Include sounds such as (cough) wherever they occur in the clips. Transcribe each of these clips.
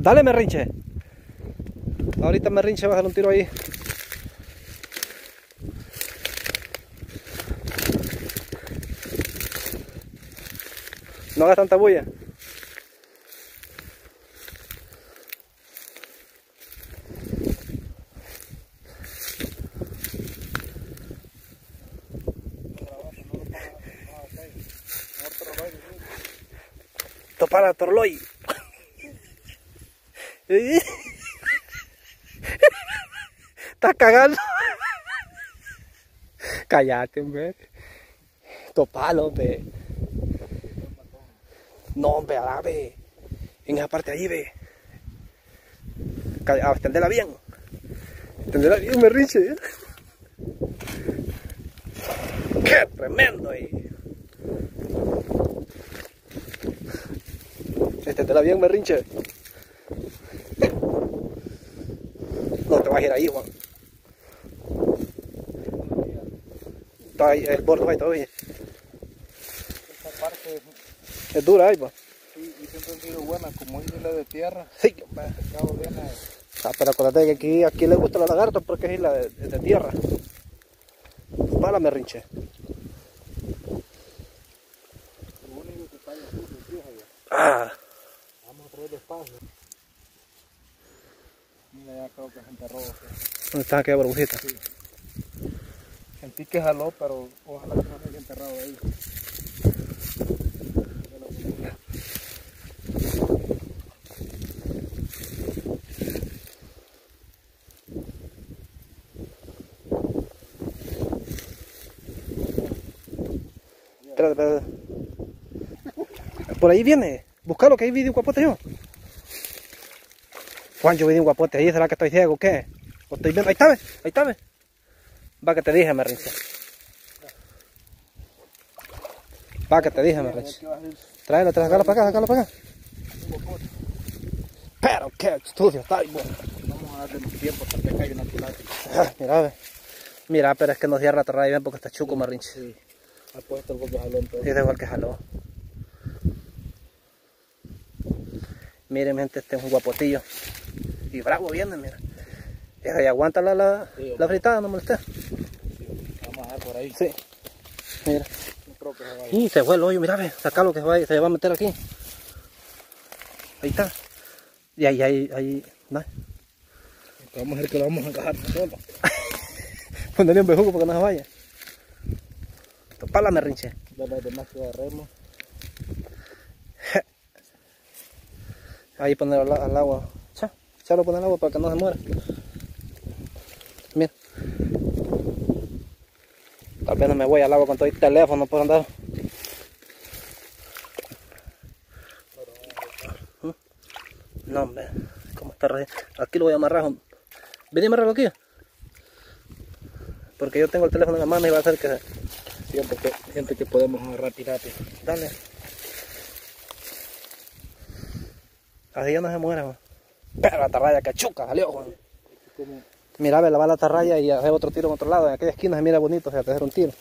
Dale, Merrinche. Ahorita Merrinche va a hacer un tiro ahí. No hagas tanta bulla. Topara Torloy. Estás cagando. Cállate, hombre. Topalo, hombre. No, hombre, ahora ve. En esa parte ahí, ve. Extendela bien. Extendela bien, me riche. ¡Qué tremendo ahí! Extendela bien, me rinche. No te vas a ir ahí, Juan. Está ahí, el borde ahí todavía. Esta parte Es dura ahí, pues. sí, y siempre han sido buena, como isla de tierra, Sí, hombre. pescado viene Ah, pero acuérdate que aquí, aquí le gusta la lagarto porque es isla de, de tierra. Para me rinche. lo único que falla es sucio, fíjate. Ah, Vamos a traer despacio. Mira, ya creo que se enterró. o sea. ¿dónde está aquella burbujita? Sentí que jaló, pero ojalá que no se haya enterrado ahí. Por ahí viene. Buscalo que ahí vi de un yo. Juan, yo vi un guapote ahí. ¿Será que estoy ciego o qué? ¿O estoy viendo? Ahí está. Ahí está, ve. Va que te dije, me rinche. Va que te dije, me rinche. Tráelo, tráelo, sácalo para acá, sácalo para acá. Pero qué estudio está ahí, bueno. Vamos a darle más tiempo hasta que caiga una tilapia. Ah, Mira, ve. Mira, pero es que nos cierra la terrada bien porque está chuco, me rinche. Sí. Ha puesto el golpe jalón. Sí, es igual que jaló. Miren, gente, este es un guapotillo. Y bravo viene, mira. Y aguanta la, la, Sí, la fritada, no molesté. Vamos a dar por ahí. Sí. Mira. Y se fue el hoyo, mira, ve. Sacalo que se va, se va a meter aquí. Ahí está. Y ahí, ahí, ahí. ¿no? Vamos a ver que lo vamos a encajar solo. (laughs) Ponerle un bejuco para que no se vaya. Topala, me rinche. Dale demás que agarremos. (laughs) Ahí poner al, al agua. Cha, echarlo poner agua para que no se muera. Mira. Tal vez no me voy al agua con todo el teléfono por andar. No, hombre. ¿Cómo está Aquí lo voy a amarrar. hom- Ven y amarrarlo aquí. Porque yo tengo el teléfono en la mano y va a hacer que... se- Siempre que, siempre que podemos agarrar tilapia. Dale. Así ya no se muere, Juan. Pero la tarraya que chuca salió. Como Mira, ve, la va la tarraya y hacer otro tiro en otro lado. En aquella esquina se mira bonito, te hacer un tiro.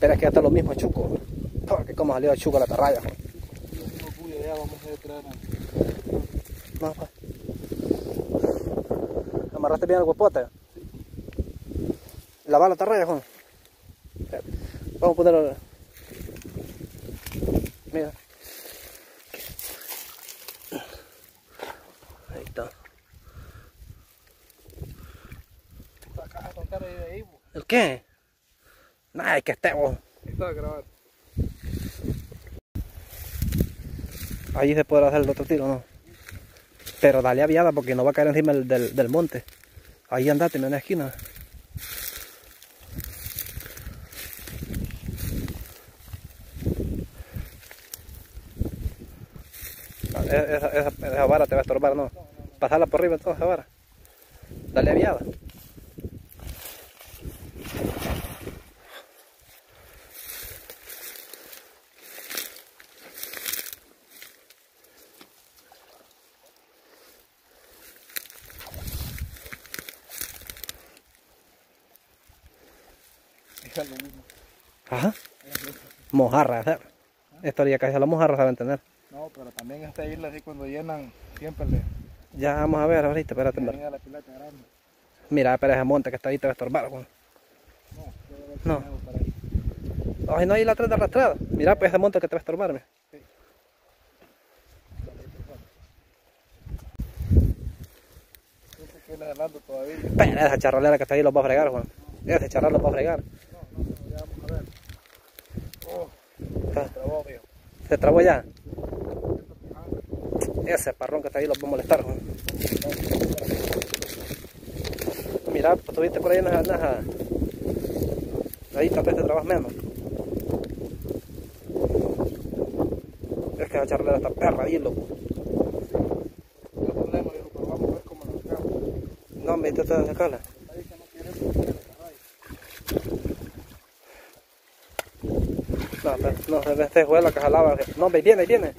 Pero es que ya está lo mismo a chuco. Porque como salió a chuco la tarraya, Juan. un orgullo ya vamos a traer No, pues. Amarraste bien el guapote. La va la Juan. Vamos a ponerlo. Mira. Está. ¿El qué? Es que. Está grabado. Allí se podrá hacer el otro tiro, ¿no? Pero dale aviada porque no va a caer encima del, del, del monte. Ahí andate en una esquina. Ah, e- Esa, esa, esa vara te va a estorbar, ¿no? Pasarla por arriba toda esa vara. Dale aviada. Es lo mismo. Ajá. Mojarra, ¿sabes? Esto haría casi a la mojarra, saben tener. No, pero también esta isla así cuando llenan Siempre le. Ya vamos a ver ahorita, espérate. la grande. Mira, pero ese monte que está ahí te va a estorbar, Juan. No, No. Ay, no hay la tres de arrastrada. Mira, pues ese monte que te va a estorbar, mira. Todavía. Pero esa charrolera que está ahí los va a fregar, Juan. Ese charral los va a fregar. No, no, no, ya vamos a ver. Oh, Ah, trabó, viejo. Se trabó ya. Ese parrón que está ahí va a molestar, Juan. Mira, pues tuviste por ahí en esa- Ahí tal vez te trabajas menos. Es que esa charrolera está perra ahí, loco. No problema, viejo, pero vamos a ver cómo lo sacamos. No, me intenta de sacarla. No. No, este fue la que jalaba. No, ve, viene, viene.